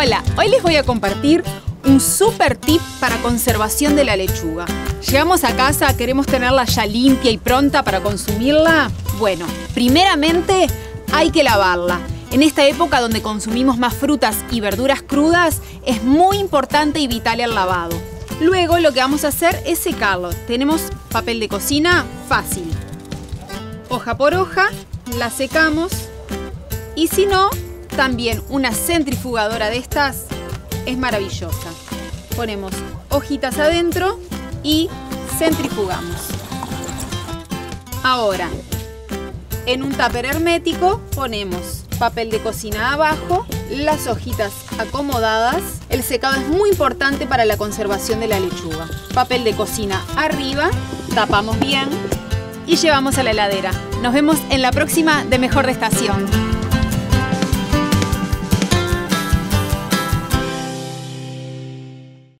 Hola, hoy les voy a compartir un super tip para conservación de la lechuga. Llegamos a casa, queremos tenerla ya limpia y pronta para consumirla. Bueno, primeramente hay que lavarla. En esta época donde consumimos más frutas y verduras crudas, es muy importante evitar el lavado. Luego lo que vamos a hacer es secarlo. Tenemos papel de cocina fácil. Hoja por hoja, la secamos. Y si no, también una centrifugadora de estas es maravillosa. Ponemos hojitas adentro y centrifugamos. Ahora, en un tupper hermético ponemos papel de cocina abajo, las hojitas acomodadas. El secado es muy importante para la conservación de la lechuga. Papel de cocina arriba, tapamos bien y llevamos a la heladera. Nos vemos en la próxima de Mejor de Estación.